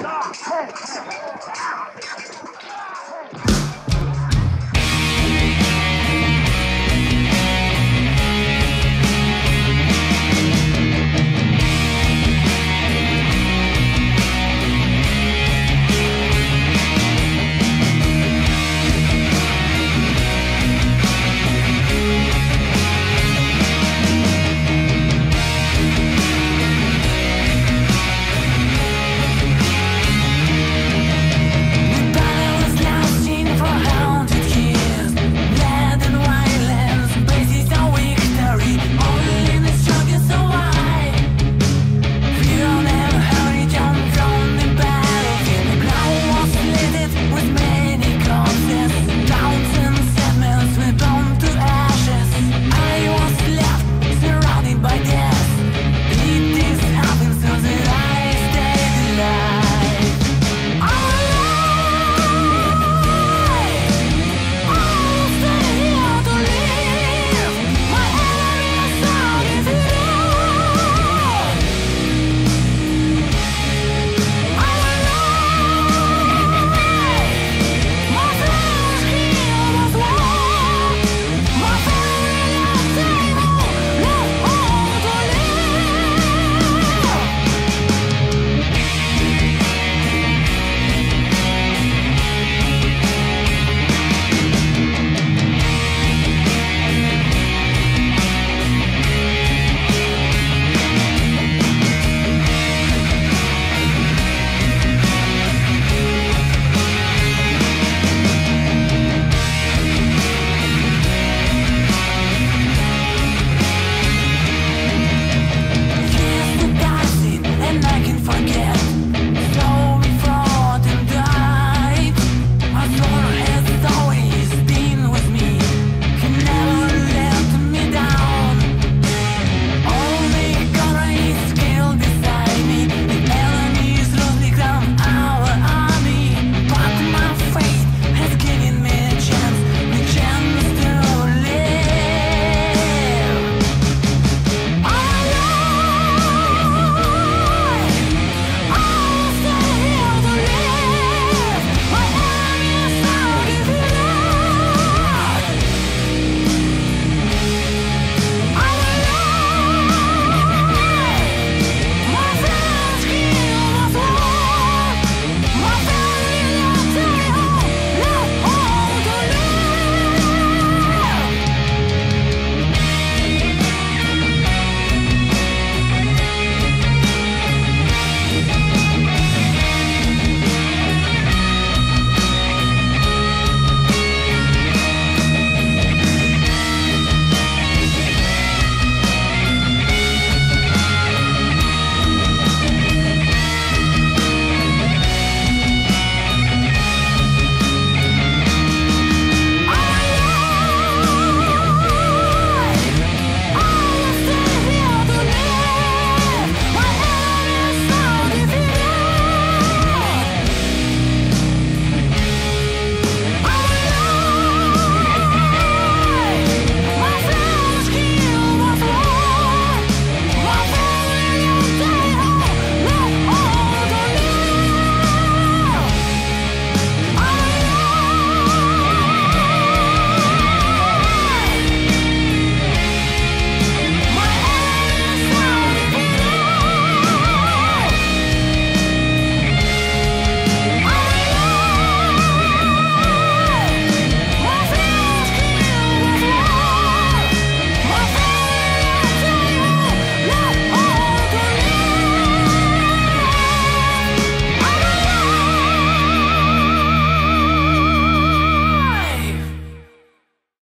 Stop. Hey.